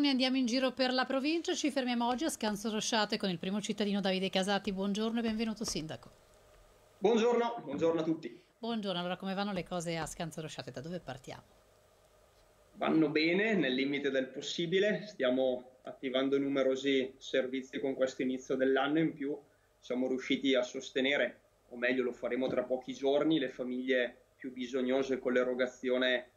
giorni andiamo in giro per la provincia, ci fermiamo oggi a Scanso Rosciate con il primo cittadino Davide Casati. Buongiorno e benvenuto sindaco. Buongiorno, buongiorno a tutti. Buongiorno, allora come vanno le cose a Scanso Rosciate? Da dove partiamo? Vanno bene, nel limite del possibile, stiamo attivando numerosi servizi con questo inizio dell'anno, in più siamo riusciti a sostenere, o meglio lo faremo tra pochi giorni, le famiglie più bisognose con l'erogazione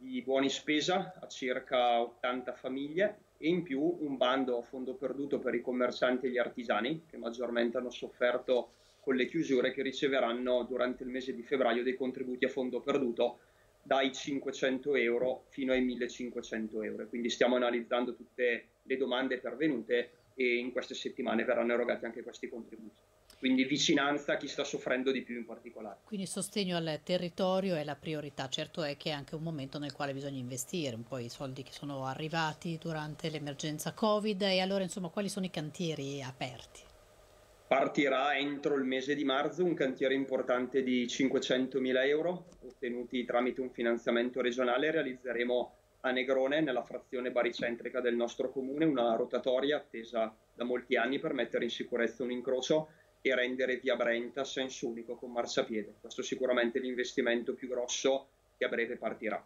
di buoni spesa a circa 80 famiglie e in più un bando a fondo perduto per i commercianti e gli artigiani che maggiormente hanno sofferto con le chiusure che riceveranno durante il mese di febbraio dei contributi a fondo perduto dai 500 euro fino ai 1500 euro. Quindi stiamo analizzando tutte le domande pervenute e in queste settimane verranno erogati anche questi contributi quindi vicinanza a chi sta soffrendo di più in particolare. Quindi sostegno al territorio è la priorità, certo è che è anche un momento nel quale bisogna investire un po' i soldi che sono arrivati durante l'emergenza Covid e allora insomma quali sono i cantieri aperti? Partirà entro il mese di marzo un cantiere importante di 500.000 euro ottenuti tramite un finanziamento regionale. Realizzeremo a Negrone, nella frazione baricentrica del nostro comune, una rotatoria attesa da molti anni per mettere in sicurezza un incrocio e rendere via Brenta a senso unico con marciapiede. Questo è sicuramente l'investimento più grosso che a breve partirà.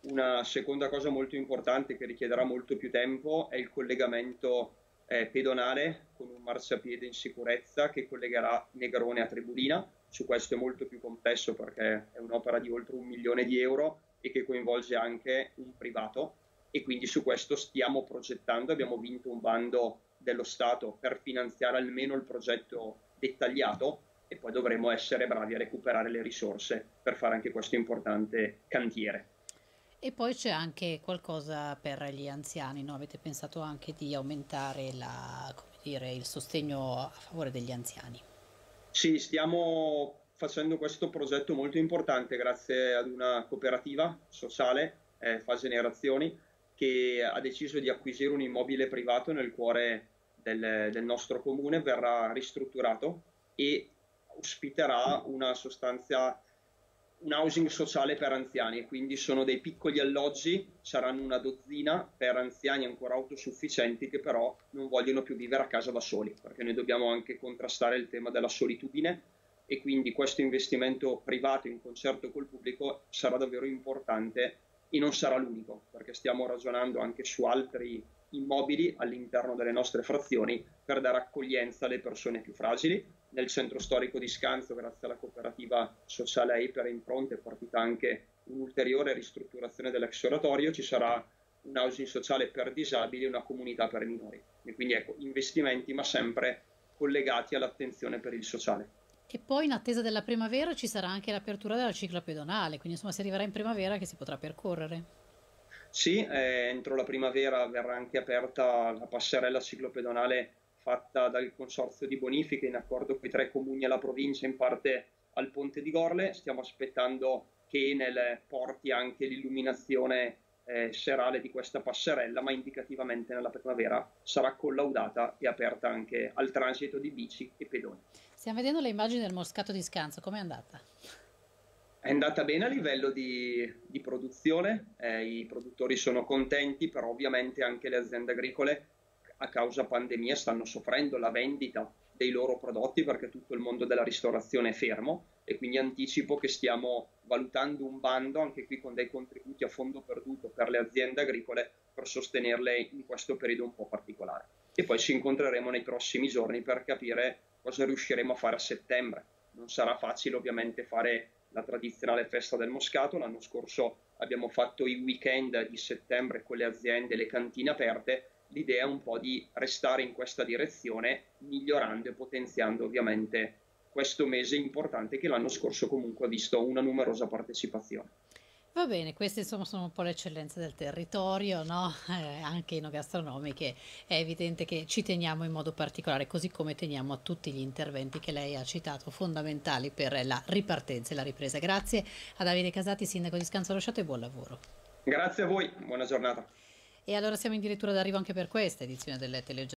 Una seconda cosa molto importante che richiederà molto più tempo è il collegamento eh, pedonale con un marciapiede in sicurezza che collegherà Negrone a Tribulina. Su questo è molto più complesso perché è un'opera di oltre un milione di euro e che coinvolge anche un privato e quindi su questo stiamo progettando, abbiamo vinto un bando dello Stato per finanziare almeno il progetto dettagliato e poi dovremo essere bravi a recuperare le risorse per fare anche questo importante cantiere. E poi c'è anche qualcosa per gli anziani, no? avete pensato anche di aumentare la, dire, il sostegno a favore degli anziani? Sì, stiamo facendo questo progetto molto importante grazie ad una cooperativa sociale, eh, Fa Generazioni, che ha deciso di acquisire un immobile privato nel cuore del, del nostro comune verrà ristrutturato e ospiterà una sostanza un housing sociale per anziani, quindi sono dei piccoli alloggi, saranno una dozzina per anziani ancora autosufficienti che però non vogliono più vivere a casa da soli, perché noi dobbiamo anche contrastare il tema della solitudine. E quindi questo investimento privato in concerto col pubblico sarà davvero importante e non sarà l'unico, perché stiamo ragionando anche su altri immobili all'interno delle nostre frazioni per dare accoglienza alle persone più fragili. Nel centro storico di Scanzo, grazie alla cooperativa sociale Iper Impronte, è partita anche un'ulteriore ristrutturazione dell'ex oratorio, ci sarà un housing sociale per disabili e una comunità per minori. E quindi ecco, investimenti ma sempre collegati all'attenzione per il sociale. E poi in attesa della primavera ci sarà anche l'apertura della cicla pedonale, quindi insomma si arriverà in primavera che si potrà percorrere. Sì, eh, entro la primavera verrà anche aperta la passerella ciclopedonale fatta dal Consorzio di Bonifica in accordo con i tre comuni e la provincia, in parte al Ponte di Gorle. Stiamo aspettando che Enel porti anche l'illuminazione eh, serale di questa passerella, ma indicativamente nella primavera sarà collaudata e aperta anche al transito di bici e pedoni. Stiamo vedendo le immagini del Moscato di Scanzo, com'è andata? È andata bene a livello di, di produzione, eh, i produttori sono contenti, però ovviamente anche le aziende agricole a causa pandemia stanno soffrendo la vendita dei loro prodotti perché tutto il mondo della ristorazione è fermo e quindi anticipo che stiamo valutando un bando anche qui con dei contributi a fondo perduto per le aziende agricole per sostenerle in questo periodo un po' particolare. E poi ci incontreremo nei prossimi giorni per capire cosa riusciremo a fare a settembre. Non sarà facile ovviamente fare la tradizionale festa del Moscato. L'anno scorso abbiamo fatto i weekend di settembre con le aziende, le cantine aperte. L'idea è un po' di restare in questa direzione, migliorando e potenziando ovviamente questo mese importante che l'anno scorso comunque ha visto una numerosa partecipazione. Va bene, queste insomma sono un po' le eccellenze del territorio, no? eh, anche enogastronomiche. È evidente che ci teniamo in modo particolare, così come teniamo a tutti gli interventi che lei ha citato, fondamentali per la ripartenza e la ripresa. Grazie a Davide Casati, sindaco di Scanzo Rosciato e buon lavoro. Grazie a voi, buona giornata. E allora siamo addirittura d'arrivo anche per questa edizione delle telegiornate.